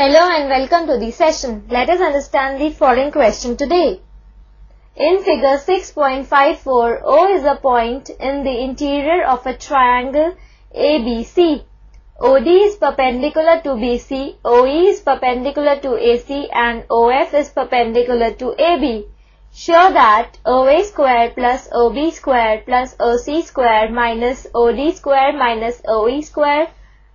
Hello and welcome to the session. Let us understand the following question today. In figure 6.54, O is a point in the interior of a triangle ABC. OD is perpendicular to BC, OE is perpendicular to AC and OF is perpendicular to AB. Show that OA square plus OB square plus OC square minus OD square minus OE square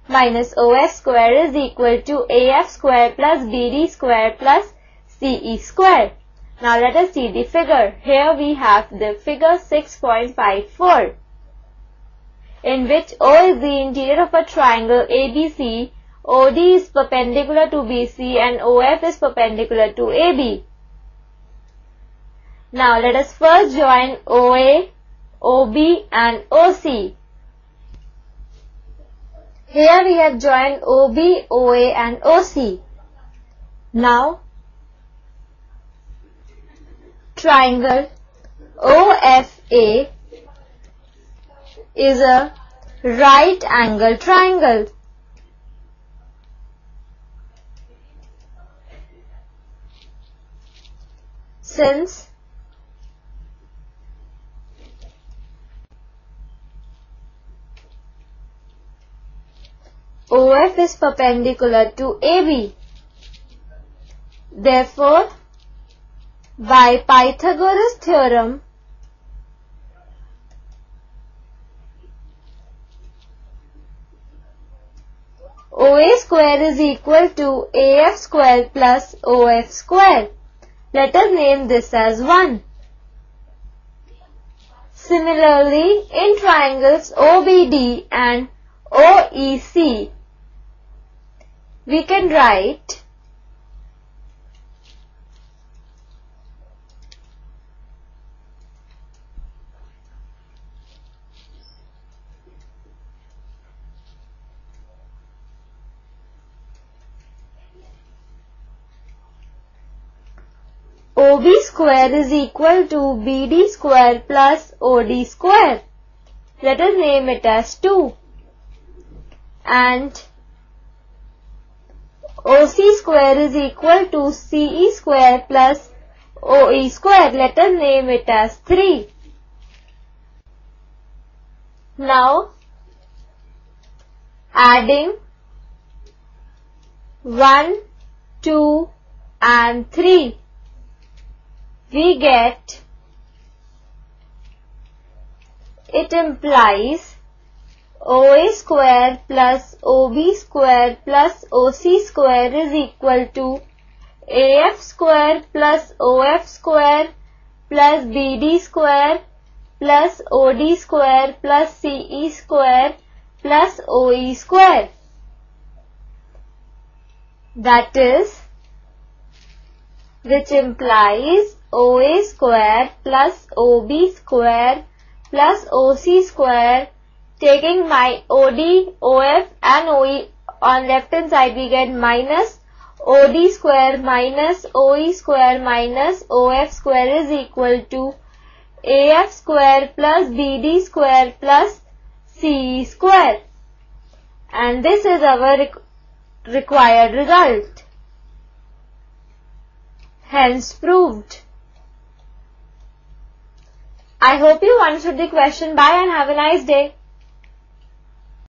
minus OF square is equal to AF square plus BD square plus CE square. Now let us see the figure. Here we have the figure 6.54 in which O is the interior of a triangle ABC, OD is perpendicular to BC and OF is perpendicular to AB. Now let us first join OA, OB and OC. Here we have joined OB, OA and OC. Now, triangle OFA is a right angle triangle. Since OF is perpendicular to AB. Therefore, by Pythagoras theorem, OA square is equal to AF square plus OF square. Let us name this as 1. Similarly, in triangles OBD and OEC, we can write OB square is equal to BD square plus OD square. Let us name it as 2. And OC square is equal to CE square plus OE square. Let us name it as 3. Now, adding 1, 2 and 3, we get, it implies OA square plus OB square plus OC square is equal to AF square plus OF square plus BD square plus OD square plus CE square plus OE square. That is, which implies OA square plus OB square plus OC square taking my OD, OF and OE on left hand side we get minus OD square minus OE square minus OF square is equal to AF square plus BD square plus CE square and this is our required result. Hence proved. I hope you answered the question. Bye and have a nice day.